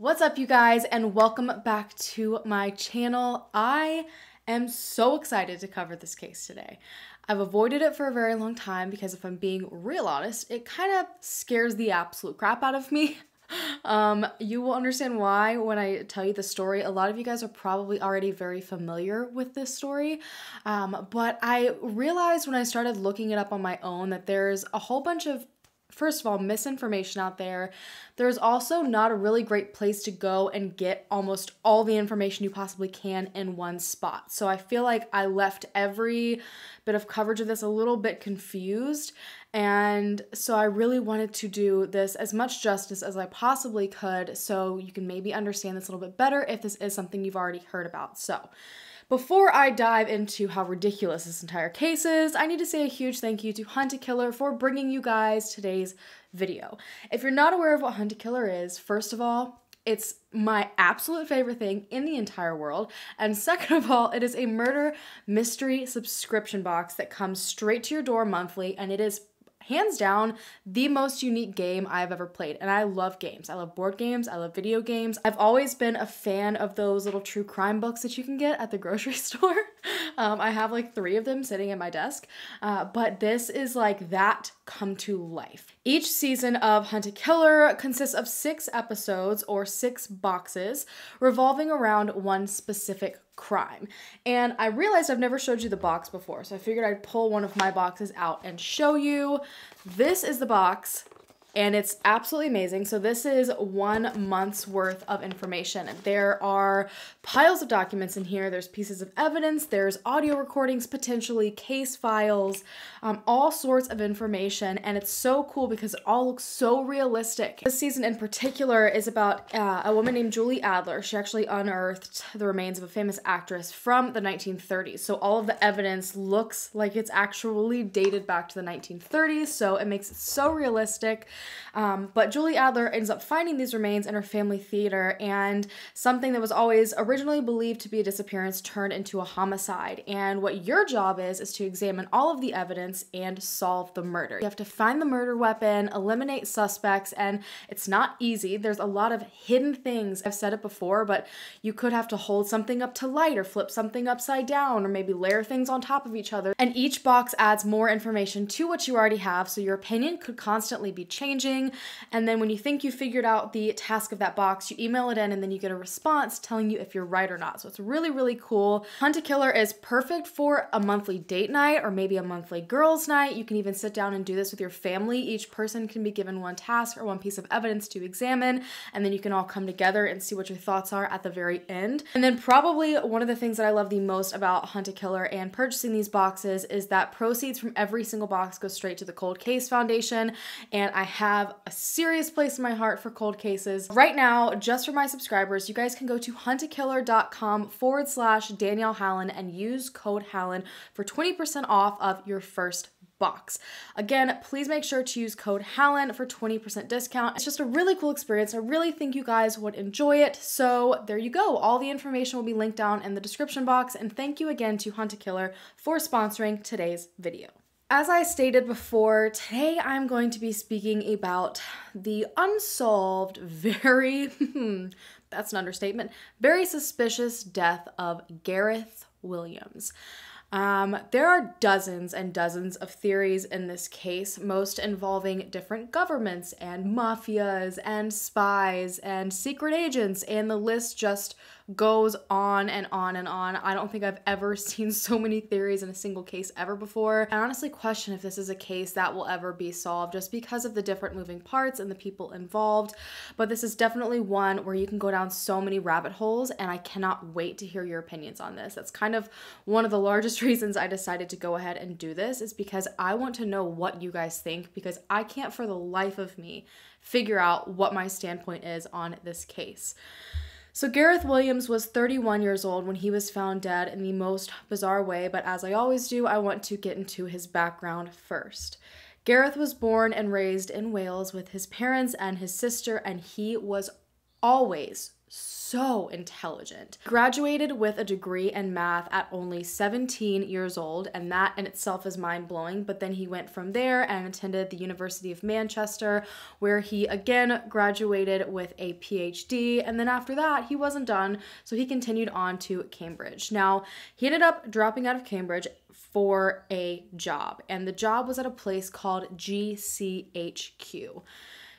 What's up, you guys, and welcome back to my channel. I am so excited to cover this case today. I've avoided it for a very long time because if I'm being real honest, it kind of scares the absolute crap out of me. Um, you will understand why when I tell you the story. A lot of you guys are probably already very familiar with this story, um, but I realized when I started looking it up on my own that there's a whole bunch of first of all, misinformation out there. There's also not a really great place to go and get almost all the information you possibly can in one spot. So I feel like I left every bit of coverage of this a little bit confused. And so I really wanted to do this as much justice as I possibly could so you can maybe understand this a little bit better if this is something you've already heard about. So, before I dive into how ridiculous this entire case is, I need to say a huge thank you to Hunt a Killer for bringing you guys today's video. If you're not aware of what Hunt a Killer is, first of all, it's my absolute favorite thing in the entire world. And second of all, it is a murder mystery subscription box that comes straight to your door monthly and it is hands down the most unique game I've ever played. And I love games. I love board games. I love video games. I've always been a fan of those little true crime books that you can get at the grocery store. um, I have like three of them sitting at my desk. Uh, but this is like that come to life. Each season of Hunt a Killer consists of six episodes or six boxes revolving around one specific crime. And I realized I've never showed you the box before, so I figured I'd pull one of my boxes out and show you. This is the box and it's absolutely amazing. So this is one month's worth of information. There are piles of documents in here. There's pieces of evidence. There's audio recordings, potentially case files, um, all sorts of information. And it's so cool because it all looks so realistic. This season in particular is about uh, a woman named Julie Adler. She actually unearthed the remains of a famous actress from the 1930s. So all of the evidence looks like it's actually dated back to the 1930s. So it makes it so realistic. Um, but Julie Adler ends up finding these remains in her family theater, and something that was always originally believed to be a disappearance turned into a homicide. And what your job is, is to examine all of the evidence and solve the murder. You have to find the murder weapon, eliminate suspects, and it's not easy. There's a lot of hidden things. I've said it before, but you could have to hold something up to light or flip something upside down or maybe layer things on top of each other. And each box adds more information to what you already have, so your opinion could constantly be changed changing. And then when you think you figured out the task of that box, you email it in and then you get a response telling you if you're right or not. So it's really, really cool. Hunt a Killer is perfect for a monthly date night or maybe a monthly girls' night. You can even sit down and do this with your family. Each person can be given one task or one piece of evidence to examine, and then you can all come together and see what your thoughts are at the very end. And then, probably one of the things that I love the most about Hunt a Killer and purchasing these boxes is that proceeds from every single box go straight to the Cold Case Foundation, and I have a serious place in my heart for cold cases. Right now, just for my subscribers, you guys can go to huntakiller.com forward slash Danelle Hallan and use code Hallan for 20% off of your first box. Again, please make sure to use code Hallan for 20% discount. It's just a really cool experience. I really think you guys would enjoy it. So there you go. All the information will be linked down in the description box. And thank you again to Hunt a Killer for sponsoring today's video. As I stated before, today I'm going to be speaking about the unsolved, very, that's an understatement, very suspicious death of Gareth Williams. Um, there are dozens and dozens of theories in this case, most involving different governments and mafias and spies and secret agents, and the list just goes on and on and on. I don't think I've ever seen so many theories in a single case ever before. I honestly question if this is a case that will ever be solved just because of the different moving parts and the people involved. But this is definitely one where you can go down so many rabbit holes, and I cannot wait to hear your opinions on this. That's kind of one of the largest reasons I decided to go ahead and do this, is because I want to know what you guys think, because I can't for the life of me figure out what my standpoint is on this case. So, Gareth Williams was 31 years old when he was found dead in the most bizarre way, but as I always do, I want to get into his background first. Gareth was born and raised in Wales with his parents and his sister, and he was always intelligent. Graduated with a degree in math at only 17 years old, and that in itself is mind blowing. But then he went from there and attended the University of Manchester, where he again graduated with a PhD. And then after that, he wasn't done, so he continued on to Cambridge. Now, he ended up dropping out of Cambridge for a job, and the job was at a place called GCHQ.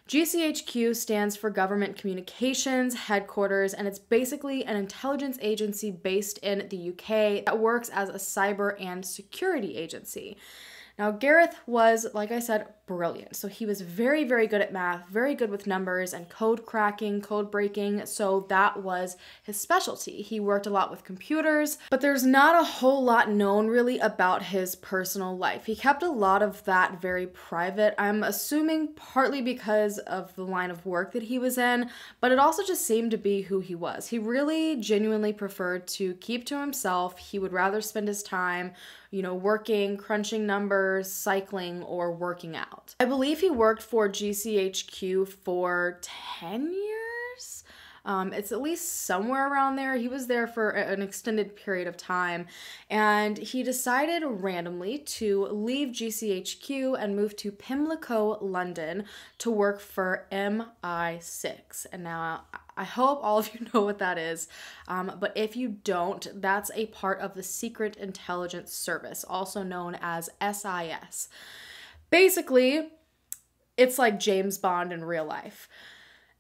GCHQ stands for Government Communications Headquarters, and it's basically an intelligence agency based in the UK that works as a cyber and security agency. Now, Gareth was, like I said, brilliant. So he was very, very good at math, very good with numbers and code cracking, code breaking. So that was his specialty. He worked a lot with computers, but there's not a whole lot known really about his personal life. He kept a lot of that very private. I'm assuming partly because of the line of work that he was in, but it also just seemed to be who he was. He really genuinely preferred to keep to himself. He would rather spend his time you know, working, crunching numbers, cycling, or working out. I believe he worked for GCHQ for 10 years. Um, it's at least somewhere around there. He was there for an extended period of time, and he decided randomly to leave GCHQ and move to Pimlico, London, to work for MI6. And now I hope all of you know what that is. Um, but if you don't, that's a part of the Secret Intelligence Service, also known as SIS. Basically, it's like James Bond in real life.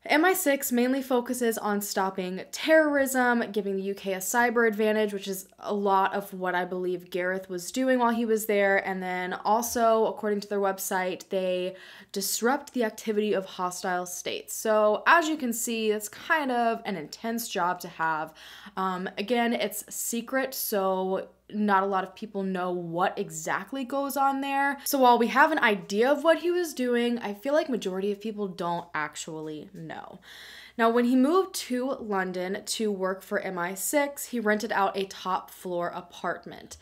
MI6 mainly focuses on stopping terrorism, giving the UK a cyber advantage, which is a lot of what I believe Gareth was doing while he was there. And then also, according to their website, they disrupt the activity of hostile states. So, as you can see, it's kind of an intense job to have. Um, again, it's secret, so not a lot of people know what exactly goes on there. So while we have an idea of what he was doing, I feel like majority of people don't actually know. Now, when he moved to London to work for MI6, he rented out a top floor apartment.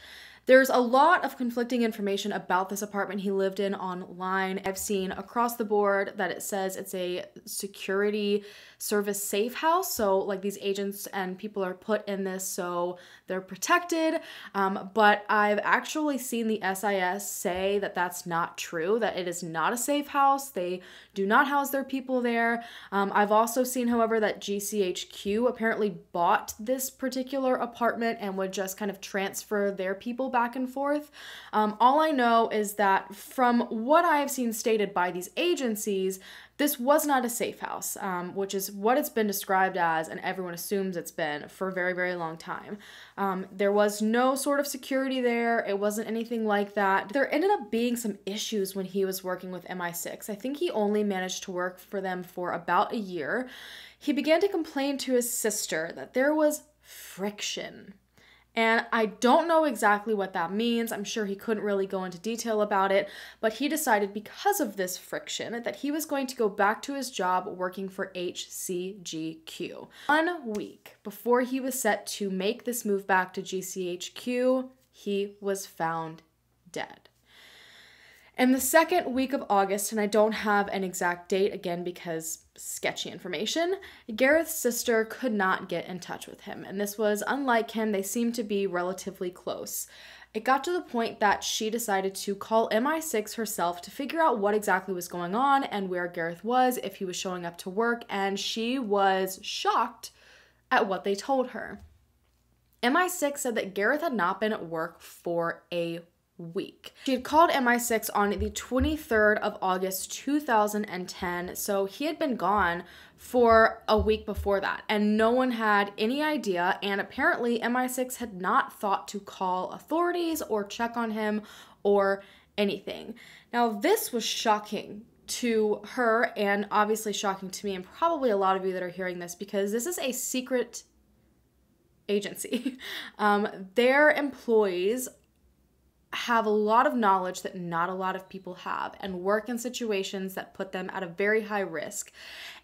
There's a lot of conflicting information about this apartment he lived in online. I've seen across the board that it says it's a security service safe house. So, like, these agents and people are put in this so they're protected. Um, but I've actually seen the SIS say that that's not true, that it is not a safe house. They do not house their people there. Um, I've also seen, however, that GCHQ apparently bought this particular apartment and would just kind of transfer their people back and forth. Um, all I know is that from what I have seen stated by these agencies, this was not a safe house, um, which is what it's been described as, and everyone assumes it's been for a very, very long time. Um, there was no sort of security there, it wasn't anything like that. There ended up being some issues when he was working with MI6. I think he only managed to work for them for about a year. He began to complain to his sister that there was friction and I don't know exactly what that means. I'm sure he couldn't really go into detail about it, but he decided because of this friction that he was going to go back to his job working for HCGQ. One week before he was set to make this move back to GCHQ, he was found dead. In the second week of August, and I don't have an exact date again because sketchy information, Gareth's sister could not get in touch with him, and this was unlike him, they seemed to be relatively close. It got to the point that she decided to call MI6 herself to figure out what exactly was going on and where Gareth was, if he was showing up to work, and she was shocked at what they told her. MI6 said that Gareth had not been at work for a week. She had called MI6 on the 23rd of August 2010, so he had been gone for a week before that, and no one had any idea. And apparently, MI6 had not thought to call authorities or check on him or anything. Now, this was shocking to her and obviously shocking to me, and probably a lot of you that are hearing this because this is a secret agency. Um, their employees have a lot of knowledge that not a lot of people have and work in situations that put them at a very high risk.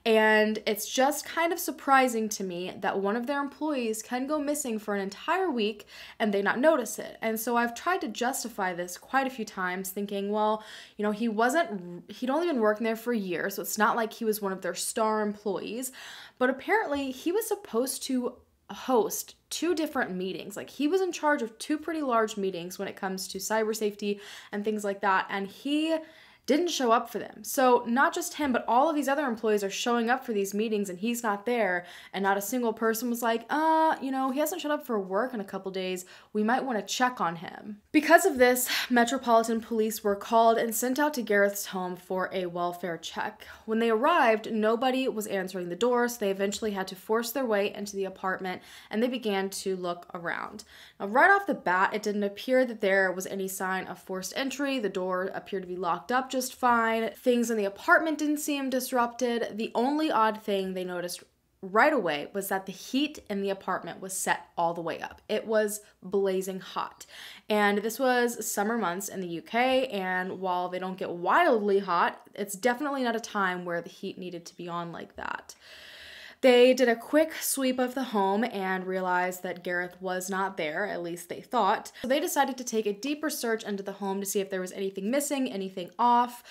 And it's just kind of surprising to me that one of their employees can go missing for an entire week and they not notice it. And so I've tried to justify this quite a few times, thinking, well, you know, he wasn't, he'd only been working there for a year, so it's not like he was one of their star employees. But apparently, he was supposed to host two different meetings. Like he was in charge of two pretty large meetings when it comes to cyber safety and things like that. And he didn't show up for them. So, not just him, but all of these other employees are showing up for these meetings and he's not there. And not a single person was like, uh, you know, he hasn't showed up for work in a couple days. We might want to check on him. Because of this, Metropolitan Police were called and sent out to Gareth's home for a welfare check. When they arrived, nobody was answering the door, so they eventually had to force their way into the apartment and they began to look around. Now, right off the bat, it didn't appear that there was any sign of forced entry. The door appeared to be locked up just fine. Things in the apartment didn't seem disrupted. The only odd thing they noticed right away was that the heat in the apartment was set all the way up. It was blazing hot. And this was summer months in the UK, and while they don't get wildly hot, it's definitely not a time where the heat needed to be on like that. They did a quick sweep of the home and realized that Gareth was not there, at least they thought. So they decided to take a deeper search into the home to see if there was anything missing, anything off.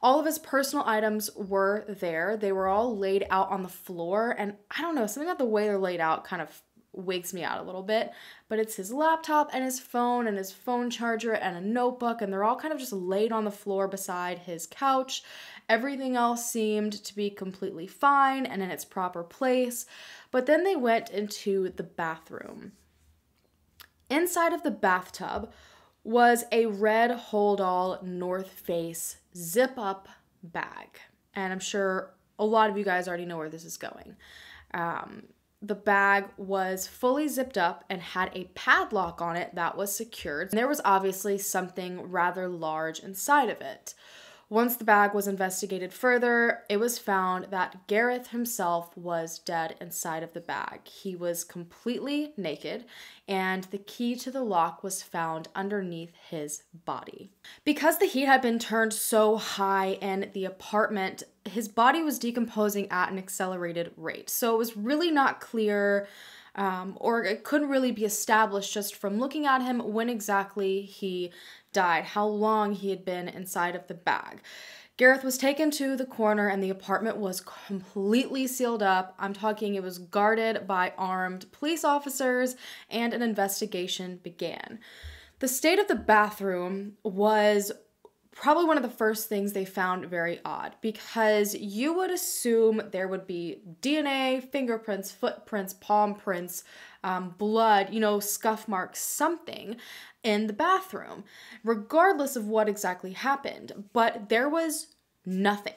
All of his personal items were there. They were all laid out on the floor, and I don't know, something about the way they're laid out kind of wigs me out a little bit. But it's his laptop and his phone and his phone charger and a notebook, and they're all kind of just laid on the floor beside his couch. Everything else seemed to be completely fine and in its proper place. But then they went into the bathroom. Inside of the bathtub was a red hold all North Face zip up bag. And I'm sure a lot of you guys already know where this is going. Um, the bag was fully zipped up and had a padlock on it that was secured. And there was obviously something rather large inside of it. Once the bag was investigated further, it was found that Gareth himself was dead inside of the bag. He was completely naked, and the key to the lock was found underneath his body. Because the heat had been turned so high in the apartment, his body was decomposing at an accelerated rate. So it was really not clear. Um, or it couldn't really be established just from looking at him when exactly he died, how long he had been inside of the bag. Gareth was taken to the coroner and the apartment was completely sealed up. I'm talking it was guarded by armed police officers and an investigation began. The state of the bathroom was probably one of the first things they found very odd because you would assume there would be DNA, fingerprints, footprints, palm prints, um, blood, you know, scuff marks, something in the bathroom, regardless of what exactly happened. But there was nothing.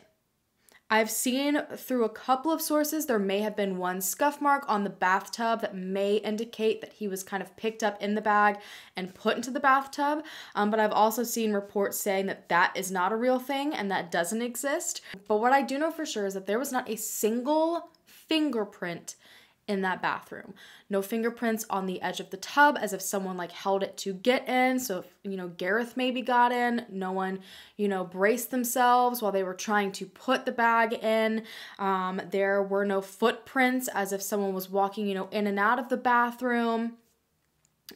I've seen through a couple of sources there may have been one scuff mark on the bathtub that may indicate that he was kind of picked up in the bag and put into the bathtub. Um, but I've also seen reports saying that that is not a real thing and that doesn't exist. But what I do know for sure is that there was not a single fingerprint in that bathroom. No fingerprints on the edge of the tub as if someone like held it to get in. So, if, you know, Gareth maybe got in. No one, you know, braced themselves while they were trying to put the bag in. Um, there were no footprints as if someone was walking, you know, in and out of the bathroom.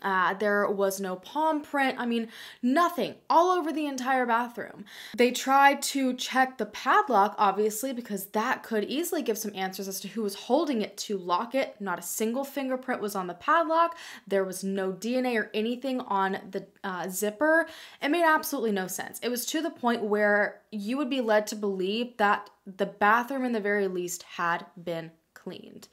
Uh, there was no palm print. I mean, nothing all over the entire bathroom. They tried to check the padlock, obviously, because that could easily give some answers as to who was holding it to lock it. Not a single fingerprint was on the padlock. There was no DNA or anything on the uh, zipper. It made absolutely no sense. It was to the point where you would be led to believe that the bathroom, in the very least, had been cleaned.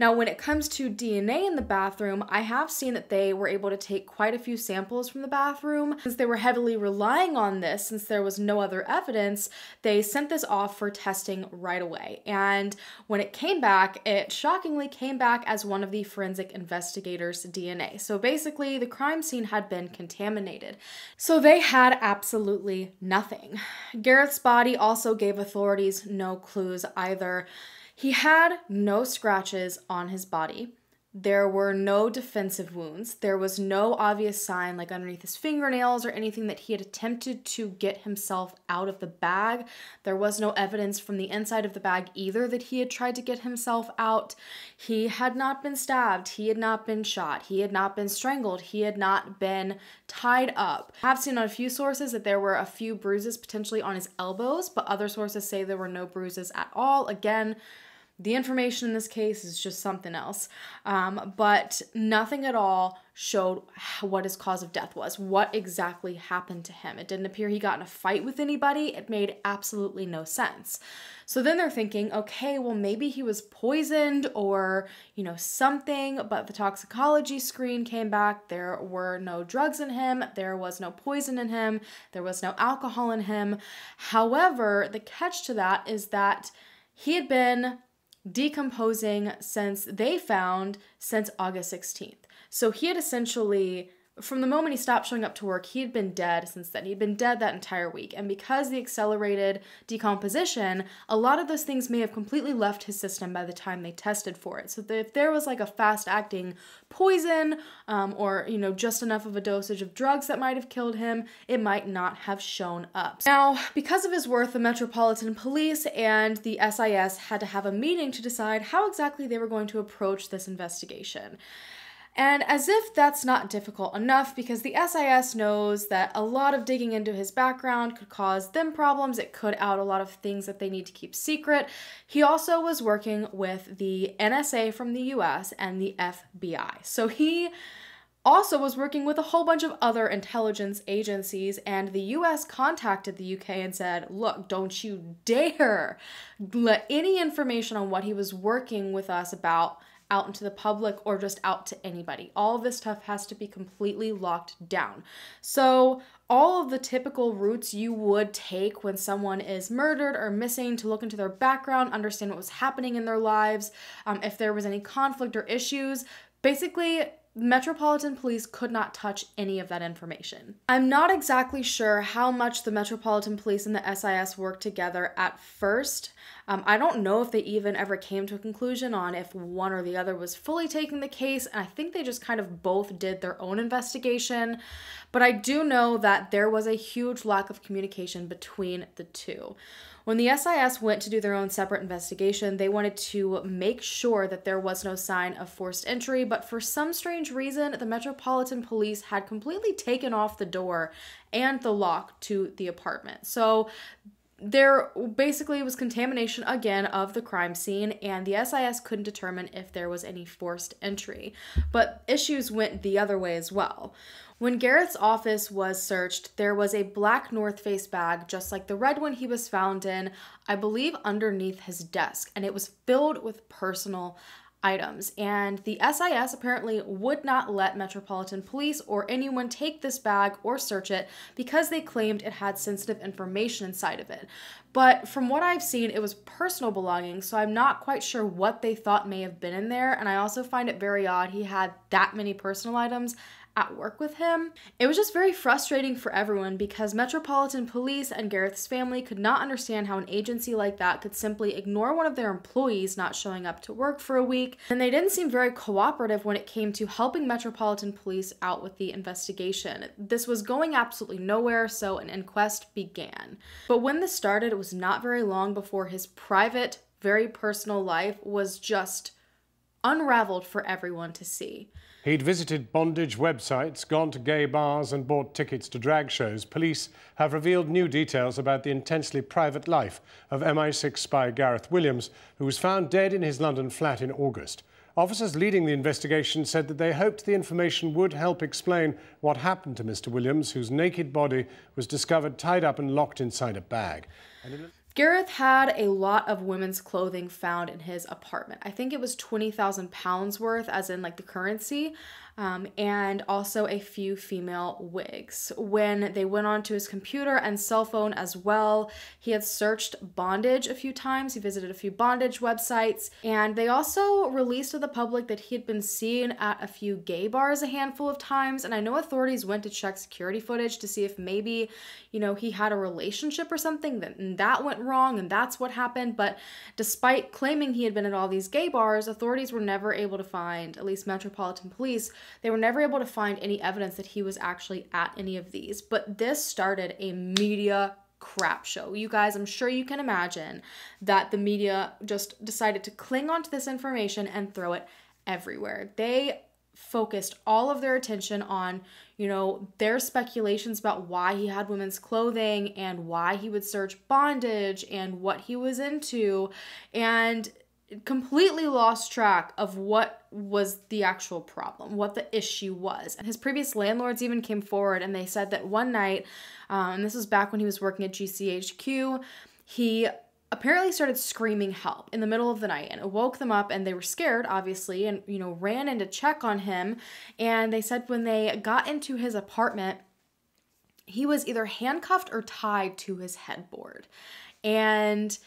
Now, when it comes to DNA in the bathroom, I have seen that they were able to take quite a few samples from the bathroom. Since they were heavily relying on this, since there was no other evidence, they sent this off for testing right away. And when it came back, it shockingly came back as one of the forensic investigators' DNA. So basically, the crime scene had been contaminated. So they had absolutely nothing. Gareth's body also gave authorities no clues either. He had no scratches on his body, There were no defensive wounds. There was no obvious sign, like underneath his fingernails or anything, that he had attempted to get himself out of the bag. There was no evidence from the inside of the bag either that he had tried to get himself out. He had not been stabbed. He had not been shot. He had not been strangled. He had not been tied up. I have seen on a few sources that there were a few bruises potentially on his elbows, but other sources say there were no bruises at all. Again, the information in this case is just something else. Um, but nothing at all showed what his cause of death was, what exactly happened to him. It didn't appear he got in a fight with anybody. It made absolutely no sense. So then they're thinking, okay, well, maybe he was poisoned or, you know, something, but the toxicology screen came back. There were no drugs in him, there was no poison in him, there was no alcohol in him. However, the catch to that is that he had been decomposing since they found since August 16th. So he had essentially from the moment he stopped showing up to work, he had been dead since then. He'd been dead that entire week. And because the accelerated decomposition, a lot of those things may have completely left his system by the time they tested for it. So if there was like a fast acting poison um, or, you know, just enough of a dosage of drugs that might have killed him, it might not have shown up. Now, because of his worth, the Metropolitan Police and the SIS had to have a meeting to decide how exactly they were going to approach this investigation. And as if that's not difficult enough, because the SIS knows that a lot of digging into his background could cause them problems, it could out a lot of things that they need to keep secret. He also was working with the NSA from the US and the FBI. So he also was working with a whole bunch of other intelligence agencies, and the US contacted the UK and said, Look, don't you dare let any information on what he was working with us about out into the public or just out to anybody. All of this stuff has to be completely locked down. So, all of the typical routes you would take when someone is murdered or missing to look into their background, understand what was happening in their lives, um, if there was any conflict or issues, basically Metropolitan Police could not touch any of that information. I'm not exactly sure how much the Metropolitan Police and the SIS worked together at first. Um, I don't know if they even ever came to a conclusion on if one or the other was fully taking the case, and I think they just kind of both did their own investigation. But I do know that there was a huge lack of communication between the two. When the SIS went to do their own separate investigation, they wanted to make sure that there was no sign of forced entry, but for some strange reason, the Metropolitan Police had completely taken off the door and the lock to the apartment. So there basically was contamination again of the crime scene, and the SIS couldn't determine if there was any forced entry. But issues went the other way as well. When Gareth's office was searched, there was a black North Face bag, just like the red one he was found in, I believe underneath his desk, and it was filled with personal items. And the SIS apparently would not let Metropolitan Police or anyone take this bag or search it because they claimed it had sensitive information inside of it. But from what I've seen, it was personal belongings, so I'm not quite sure what they thought may have been in there. And I also find it very odd he had that many personal items at work with him. It was just very frustrating for everyone because Metropolitan Police and Gareth's family could not understand how an agency like that could simply ignore one of their employees not showing up to work for a week, and they didn't seem very cooperative when it came to helping Metropolitan Police out with the investigation. This was going absolutely nowhere, so an inquest began. But when this started, it was not very long before his private, very personal life was just unraveled for everyone to see. He'd visited bondage websites, gone to gay bars and bought tickets to drag shows. Police have revealed new details about the intensely private life of MI6 spy Gareth Williams, who was found dead in his London flat in August. Officers leading the investigation said that they hoped the information would help explain what happened to Mr. Williams, whose naked body was discovered tied up and locked inside a bag. Gareth had a lot of women's clothing found in his apartment. I think it was 20,000 pounds worth, as in like the currency. Um, and also a few female wigs. When they went onto his computer and cell phone as well, he had searched bondage a few times. He visited a few bondage websites, and they also released to the public that he had been seen at a few gay bars a handful of times. And I know authorities went to check security footage to see if maybe, you know, he had a relationship or something that that went wrong and that's what happened. But despite claiming he had been at all these gay bars, authorities were never able to find, at least Metropolitan Police, they were never able to find any evidence that he was actually at any of these. But this started a media crap show. You guys, I'm sure you can imagine that the media just decided to cling onto this information and throw it everywhere. They focused all of their attention on, you know, their speculations about why he had women's clothing and why he would search bondage and what he was into. And completely lost track of what was the actual problem, what the issue was. His previous landlords even came forward and they said that one night, um, and this was back when he was working at GCHQ, he apparently started screaming help in the middle of the night and woke them up and they were scared obviously and you know ran in to check on him and they said when they got into his apartment he was either handcuffed or tied to his headboard and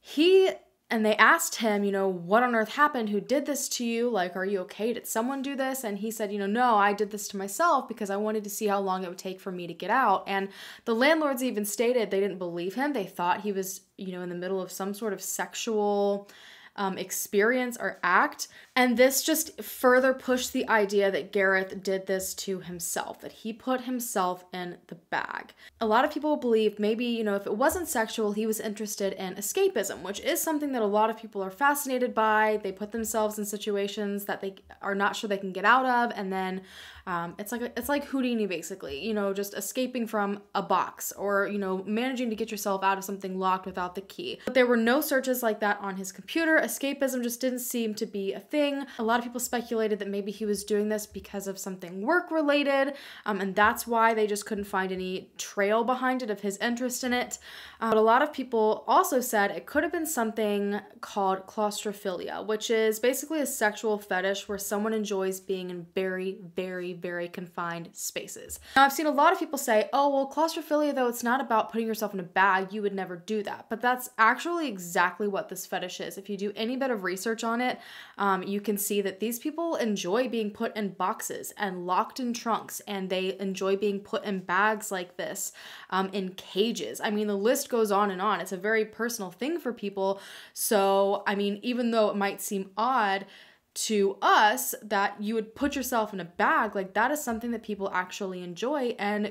he and they asked him, you know, what on earth happened? Who did this to you? Like, are you okay? Did someone do this? And he said, you know, no, I did this to myself because I wanted to see how long it would take for me to get out. And the landlords even stated they didn't believe him. They thought he was, you know, in the middle of some sort of sexual um, experience or act. And this just further pushed the idea that Gareth did this to himself, that he put himself in the bag. A lot of people believe maybe, you know, if it wasn't sexual, he was interested in escapism, which is something that a lot of people are fascinated by. They put themselves in situations that they are not sure they can get out of, and then um, it's like it's like Houdini basically, you know, just escaping from a box or you know managing to get yourself out of something locked without the key. But there were no searches like that on his computer. Escapism just didn't seem to be a thing. A lot of people speculated that maybe he was doing this because of something work related, um, and that's why they just couldn't find any trail behind it of his interest in it. Uh, but a lot of people also said it could have been something called claustrophilia, which is basically a sexual fetish where someone enjoys being in very, very, very confined spaces. Now, I've seen a lot of people say, oh, well, claustrophilia, though, it's not about putting yourself in a bag. You would never do that. But that's actually exactly what this fetish is. If you do any bit of research on it, um, you can see that these people enjoy being put in boxes and locked in trunks, and they enjoy being put in bags like this, um, in cages. I mean, the list goes on and on. It's a very personal thing for people. So, I mean, even though it might seem odd, to us that you would put yourself in a bag like that is something that people actually enjoy and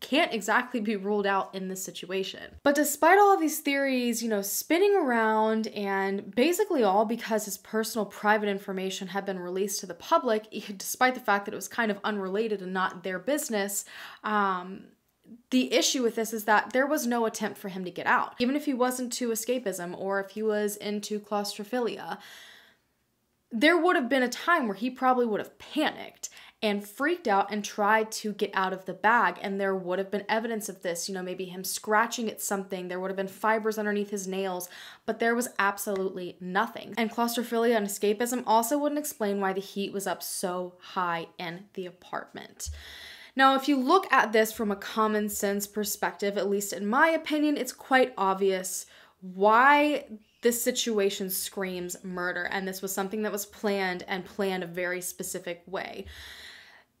can't exactly be ruled out in this situation. But despite all of these theories, you know, spinning around and basically all because his personal private information had been released to the public, despite the fact that it was kind of unrelated and not their business, um, the issue with this is that there was no attempt for him to get out. Even if he wasn't to escapism or if he was into claustrophilia, there would have been a time where he probably would have panicked and freaked out and tried to get out of the bag. And there would have been evidence of this, you know, maybe him scratching at something. There would have been fibers underneath his nails, but there was absolutely nothing. And claustrophilia and escapism also wouldn't explain why the heat was up so high in the apartment. Now, if you look at this from a common sense perspective, at least in my opinion, it's quite obvious why this situation screams murder, and this was something that was planned and planned a very specific way.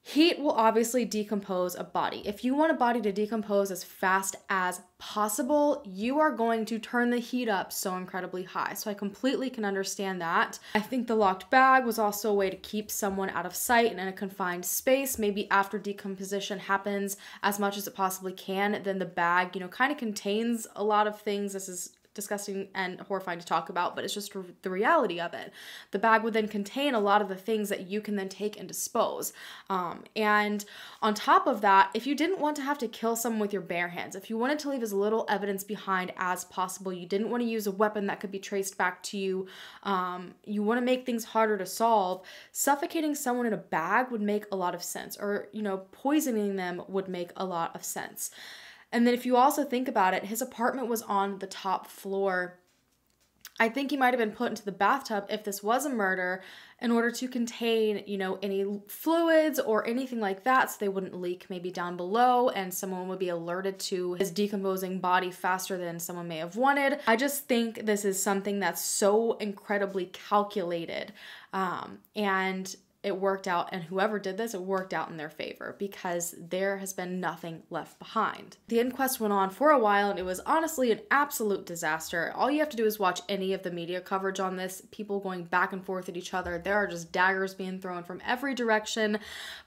Heat will obviously decompose a body. If you want a body to decompose as fast as possible, you are going to turn the heat up so incredibly high. So I completely can understand that. I think the locked bag was also a way to keep someone out of sight and in a confined space. Maybe after decomposition happens as much as it possibly can, then the bag, you know, kind of contains a lot of things. This is disgusting and horrifying to talk about, but it's just the reality of it. The bag would then contain a lot of the things that you can then take and dispose. Um, and on top of that, if you didn't want to have to kill someone with your bare hands, if you wanted to leave as little evidence behind as possible, you didn't want to use a weapon that could be traced back to you, um, you want to make things harder to solve, suffocating someone in a bag would make a lot of sense, or, you know, poisoning them would make a lot of sense. And then if you also think about it, his apartment was on the top floor I think he might have been put into the bathtub if this was a murder in order to contain, you know, any fluids or anything like that so they wouldn't leak maybe down below and someone would be alerted to his decomposing body faster than someone may have wanted. I just think this is something that's so incredibly calculated. Um, and it worked out, and whoever did this, it worked out in their favor because there has been nothing left behind. The inquest went on for a while, and it was honestly an absolute disaster. All you have to do is watch any of the media coverage on this, people going back and forth at each other. There are just daggers being thrown from every direction,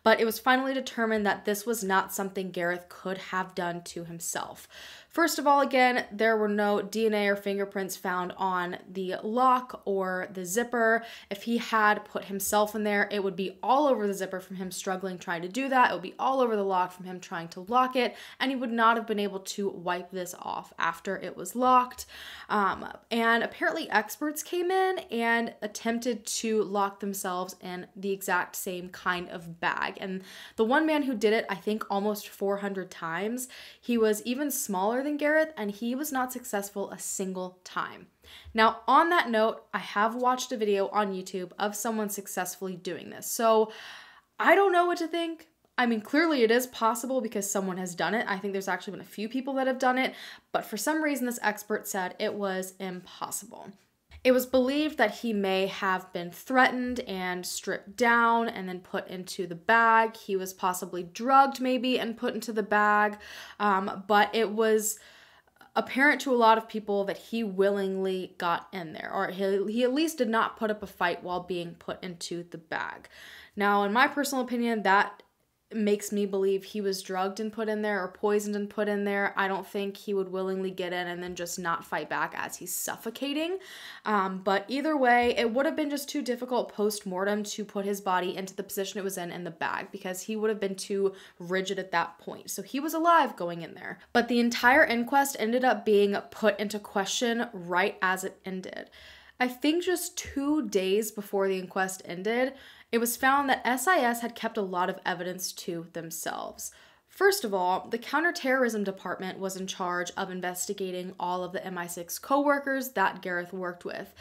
but it was finally determined that this was not something Gareth could have done to himself. First of all, again, there were no DNA or fingerprints found on the lock or the zipper. If he had put himself in there, it would be all over the zipper from him struggling trying to do that. It would be all over the lock from him trying to lock it, and he would not have been able to wipe this off after it was locked. Um, and apparently, experts came in and attempted to lock themselves in the exact same kind of bag. And the one man who did it, I think almost 400 times, he was even smaller than Gareth, and he was not successful a single time. Now, on that note, I have watched a video on YouTube of someone successfully doing this. So I don't know what to think. I mean, clearly it is possible because someone has done it. I think there's actually been a few people that have done it, but for some reason, this expert said it was impossible. It was believed that he may have been threatened and stripped down and then put into the bag. He was possibly drugged, maybe, and put into the bag. Um, but it was apparent to a lot of people that he willingly got in there, or he, he at least did not put up a fight while being put into the bag. Now, in my personal opinion, that makes me believe he was drugged and put in there or poisoned and put in there. I don't think he would willingly get in and then just not fight back as he's suffocating. Um, but either way, it would have been just too difficult post mortem to put his body into the position it was in in the bag because he would have been too rigid at that point. So he was alive going in there. But the entire inquest ended up being put into question right as it ended. I think just two days before the inquest ended, it was found that SIS had kept a lot of evidence to themselves. First of all, the counterterrorism department was in charge of investigating all of the MI6 coworkers that Gareth worked with.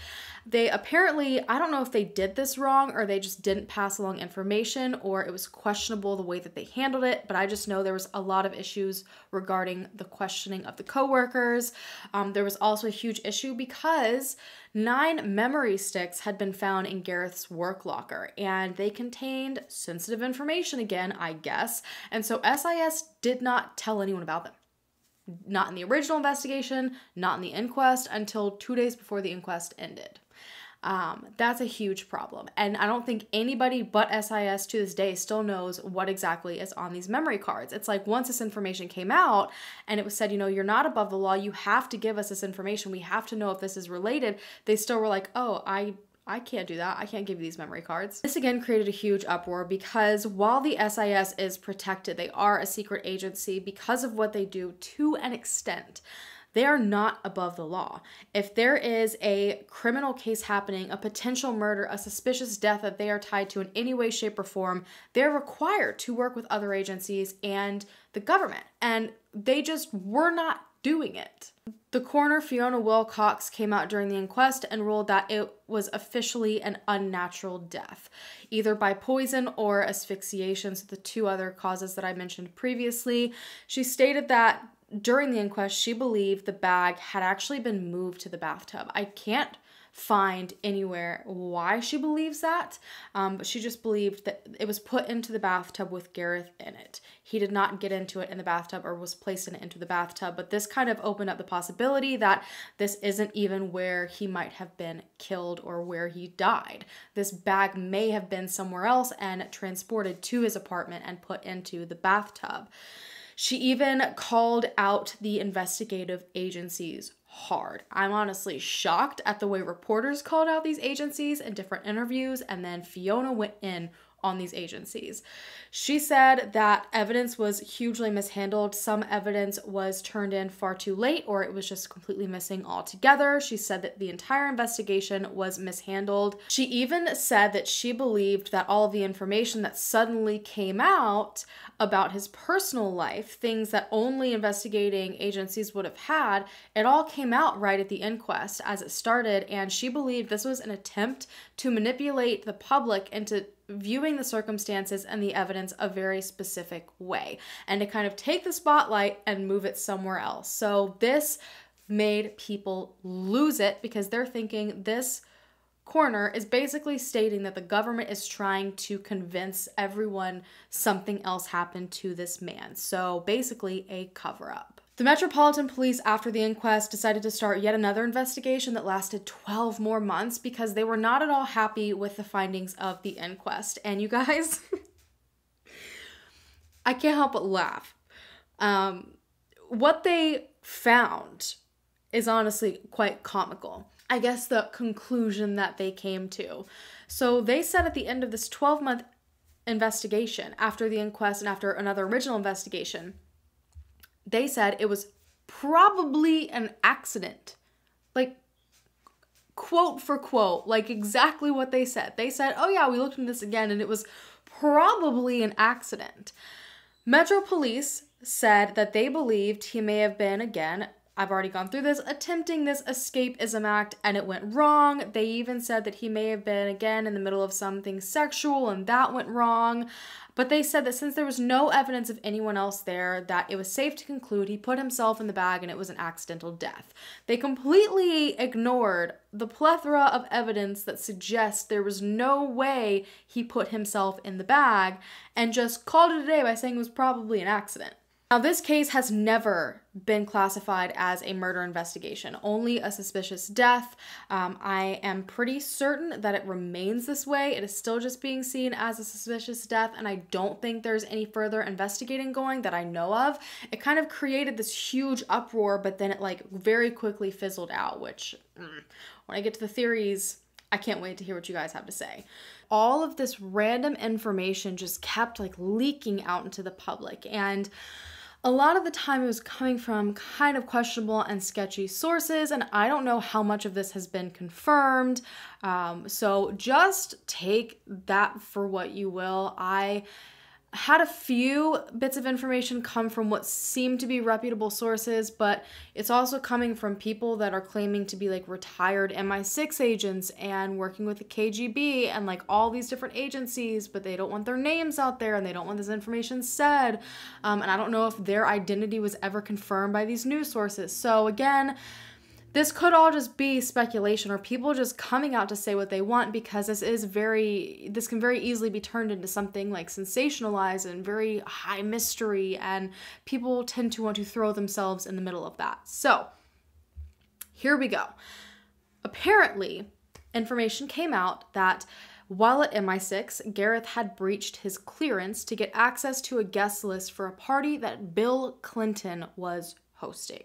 They apparently, I don't know if they did this wrong or they just didn't pass along information or it was questionable the way that they handled it, but I just know there was a lot of issues regarding the questioning of the coworkers. Um, there was also a huge issue because nine memory sticks had been found in Gareth's work locker and they contained sensitive information again, I guess. And so SIS did not tell anyone about them not in the original investigation, not in the inquest, until two days before the inquest ended. Um, that's a huge problem. And I don't think anybody but SIS to this day still knows what exactly is on these memory cards. It's like once this information came out and it was said, you know, you're not above the law, you have to give us this information, we have to know if this is related, they still were like, oh, I I can't do that. I can't give you these memory cards. This again created a huge uproar because while the SIS is protected, they are a secret agency because of what they do to an extent. They are not above the law. If there is a criminal case happening, a potential murder, a suspicious death that they are tied to in any way, shape, or form, they're required to work with other agencies and the government. And they just were not doing it. The coroner Fiona Wilcox came out during the inquest and ruled that it was officially an unnatural death, either by poison or asphyxiation, so the two other causes that I mentioned previously. She stated that during the inquest, she believed the bag had actually been moved to the bathtub. I can't find anywhere why she believes that, um, but she just believed that it was put into the bathtub with Gareth in it. He did not get into it in the bathtub or was placed in it into the bathtub, but this kind of opened up the possibility that this isn't even where he might have been killed or where he died. This bag may have been somewhere else and transported to his apartment and put into the bathtub. She even called out the investigative agencies hard. I'm honestly shocked at the way reporters called out these agencies in different interviews, and then Fiona went in on these agencies. She said that evidence was hugely mishandled. Some evidence was turned in far too late, or it was just completely missing altogether. She said that the entire investigation was mishandled. She even said that she believed that all of the information that suddenly came out about his personal life, things that only investigating agencies would have had, it all came out right at the inquest as it started. And she believed this was an attempt to manipulate the public into viewing the circumstances and the evidence a very specific way and to kind of take the spotlight and move it somewhere else. So this made people lose it because they're thinking this coroner is basically stating that the government is trying to convince everyone something else happened to this man. So basically, a cover up. The Metropolitan Police, after the inquest, decided to start yet another investigation that lasted 12 more months because they were not at all happy with the findings of the inquest. And you guys, I can't help but laugh. Um, what they found is honestly quite comical. I guess the conclusion that they came to. So they said at the end of this 12 month investigation, after the inquest and after another original investigation, they said it was probably an accident. Like, quote for quote, like exactly what they said. They said, oh yeah, we looked into this again and it was probably an accident. Metro Police said that they believed he may have been, again, I've already gone through this, attempting this escapism act and it went wrong. They even said that he may have been, again, in the middle of something sexual and that went wrong. But they said that since there was no evidence of anyone else there, that it was safe to conclude he put himself in the bag and it was an accidental death. They completely ignored the plethora of evidence that suggests there was no way he put himself in the bag and just called it a day by saying it was probably an accident. Now, this case has never been classified as a murder investigation, only a suspicious death. Um, I am pretty certain that it remains this way. It is still just being seen as a suspicious death, and I don't think there's any further investigating going that I know of. It kind of created this huge uproar, but then it like very quickly fizzled out, which mm, when I get to the theories, I can't wait to hear what you guys have to say. All of this random information just kept like leaking out into the public, and a lot of the time it was coming from kind of questionable and sketchy sources, and I don't know how much of this has been confirmed. Um, so just take that for what you will. I had a few bits of information come from what seem to be reputable sources, but it's also coming from people that are claiming to be like retired MI6 agents and working with the KGB and like all these different agencies, but they don't want their names out there and they don't want this information said. Um, and I don't know if their identity was ever confirmed by these news sources. So, again, this could all just be speculation or people just coming out to say what they want because this is very this can very easily be turned into something like sensationalized and very high mystery and people tend to want to throw themselves in the middle of that. So, here we go. Apparently, information came out that while at MI6, Gareth had breached his clearance to get access to a guest list for a party that Bill Clinton was hosting.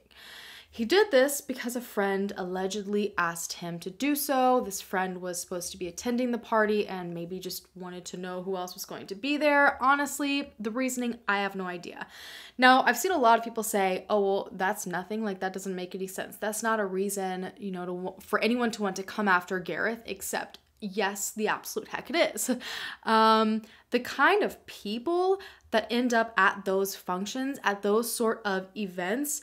He did this because a friend allegedly asked him to do so. This friend was supposed to be attending the party and maybe just wanted to know who else was going to be there. Honestly, the reasoning, I have no idea. Now, I've seen a lot of people say, "Oh, well, that's nothing. Like that doesn't make any sense. That's not a reason, you know, to for anyone to want to come after Gareth except yes, the absolute heck it is. Um, the kind of people that end up at those functions, at those sort of events,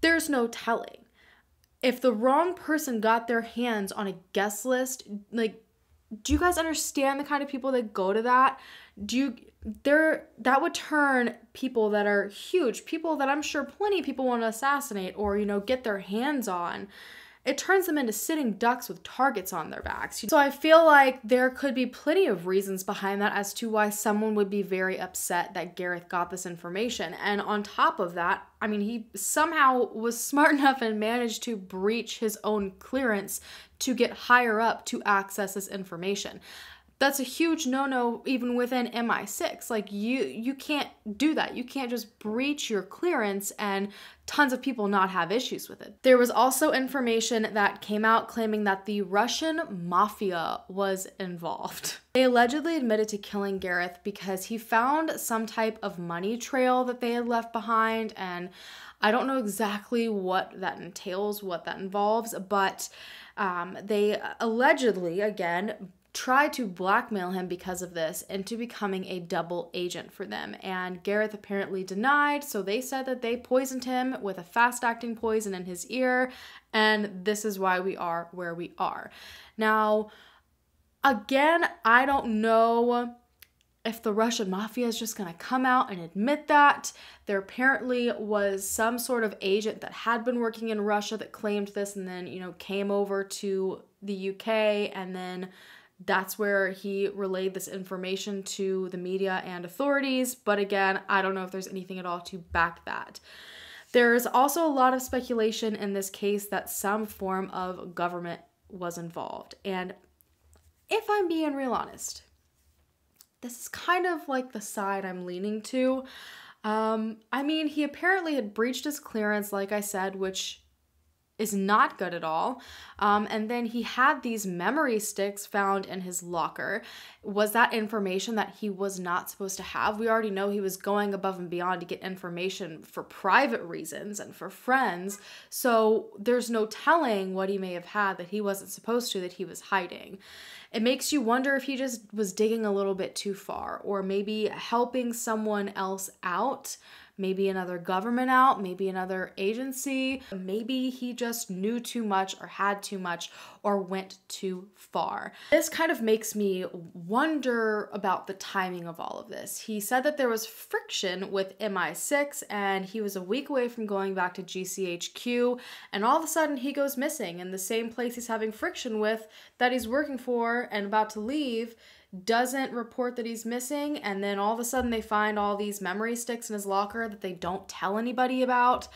there's no telling. If the wrong person got their hands on a guest list, like, do you guys understand the kind of people that go to that? Do you there that would turn people that are huge, people that I'm sure plenty of people want to assassinate or you know get their hands on it turns them into sitting ducks with targets on their backs. So I feel like there could be plenty of reasons behind that as to why someone would be very upset that Gareth got this information. And on top of that, I mean, he somehow was smart enough and managed to breach his own clearance to get higher up to access this information. That's a huge no-no even within MI6. Like you you can't do that. You can't just breach your clearance and tons of people not have issues with it. There was also information that came out claiming that the Russian mafia was involved. They allegedly admitted to killing Gareth because he found some type of money trail that they had left behind and I don't know exactly what that entails, what that involves, but um, they allegedly, again, tried to blackmail him because of this into becoming a double agent for them. And Gareth apparently denied, so they said that they poisoned him with a fast acting poison in his ear, and this is why we are where we are. Now, again, I don't know if the Russian mafia is just going to come out and admit that. There apparently was some sort of agent that had been working in Russia that claimed this and then, you know, came over to the UK and then that's where he relayed this information to the media and authorities. But again, I don't know if there's anything at all to back that. There's also a lot of speculation in this case that some form of government was involved. And if I'm being real honest, this is kind of like the side I'm leaning to. Um, I mean, he apparently had breached his clearance, like I said, which is not good at all. Um, and then he had these memory sticks found in his locker. Was that information that he was not supposed to have? We already know he was going above and beyond to get information for private reasons and for friends. So there's no telling what he may have had that he wasn't supposed to, that he was hiding. It makes you wonder if he just was digging a little bit too far or maybe helping someone else out maybe another government out, maybe another agency. Maybe he just knew too much or had too much or went too far. This kind of makes me wonder about the timing of all of this. He said that there was friction with MI6 and he was a week away from going back to GCHQ, and all of a sudden he goes missing in the same place he's having friction with that he's working for and about to leave doesn't report that he's missing, and then all of a sudden they find all these memory sticks in his locker that they don't tell anybody about.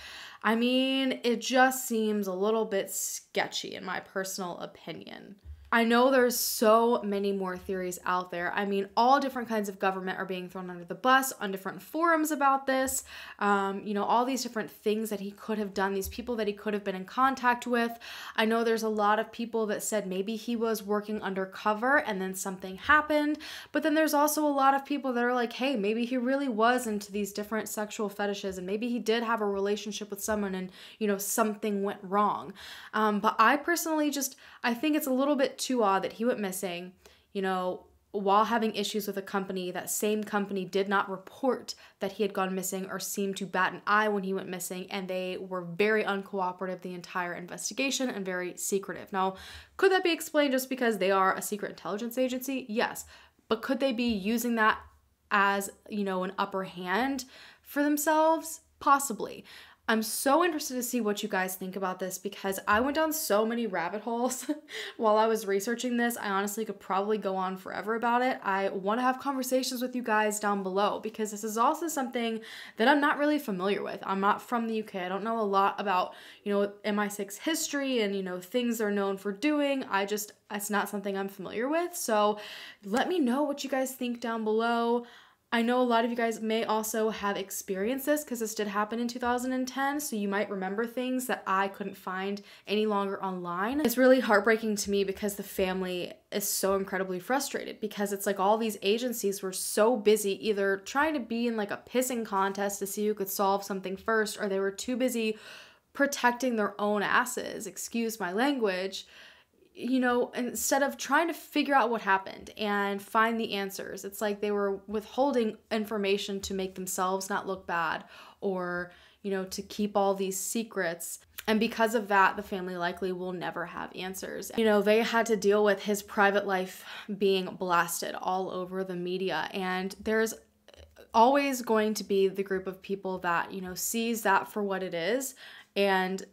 I mean, it just seems a little bit sketchy, in my personal opinion. I know there's so many more theories out there. I mean, all different kinds of government are being thrown under the bus on different forums about this. Um, you know, all these different things that he could have done, these people that he could have been in contact with. I know there's a lot of people that said maybe he was working undercover and then something happened. But then there's also a lot of people that are like, hey, maybe he really was into these different sexual fetishes and maybe he did have a relationship with someone and, you know, something went wrong. Um, but I personally just, I think it's a little bit too odd that he went missing, you know, while having issues with a company, that same company did not report that he had gone missing or seemed to bat an eye when he went missing, and they were very uncooperative the entire investigation and very secretive. Now, could that be explained just because they are a secret intelligence agency? Yes. But could they be using that as, you know, an upper hand for themselves? Possibly. I'm so interested to see what you guys think about this because I went down so many rabbit holes while I was researching this. I honestly could probably go on forever about it. I want to have conversations with you guys down below because this is also something that I'm not really familiar with. I'm not from the UK. I don't know a lot about, you know, MI6 history and, you know, things they're known for doing. I just, it's not something I'm familiar with. So let me know what you guys think down below. I know a lot of you guys may also have experienced this because this did happen in 2010, so you might remember things that I couldn't find any longer online. It's really heartbreaking to me because the family is so incredibly frustrated because it's like all these agencies were so busy either trying to be in like a pissing contest to see who could solve something first, or they were too busy protecting their own asses, excuse my language you know, instead of trying to figure out what happened and find the answers, it's like they were withholding information to make themselves not look bad or, you know, to keep all these secrets. And because of that, the family likely will never have answers. You know, they had to deal with his private life being blasted all over the media. And there's always going to be the group of people that, you know, sees that for what it is and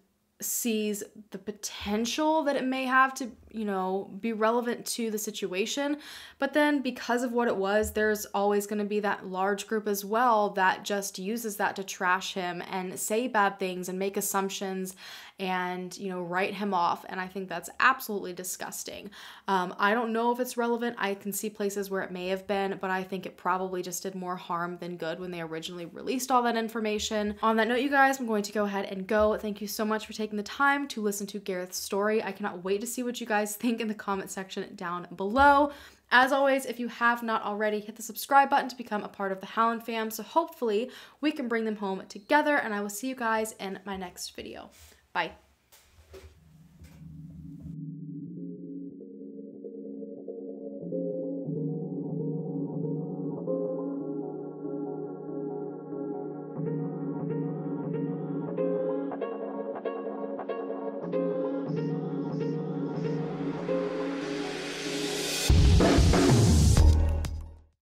sees the potential that it may have to, you know, be relevant to the situation. But then because of what it was, there's always going to be that large group as well that just uses that to trash him and say bad things and make assumptions and, you know, write him off. And I think that's absolutely disgusting. Um, I don't know if it's relevant. I can see places where it may have been, but I think it probably just did more harm than good when they originally released all that information. On that note, you guys, I'm going to go ahead and go. Thank you so much for taking the time to listen to Gareth's story. I cannot wait to see what you guys think in the comment section down below. As always, if you have not already, hit the subscribe button to become a part of the Hallan fam. So hopefully we can bring them home together and I will see you guys in my next video. Bye.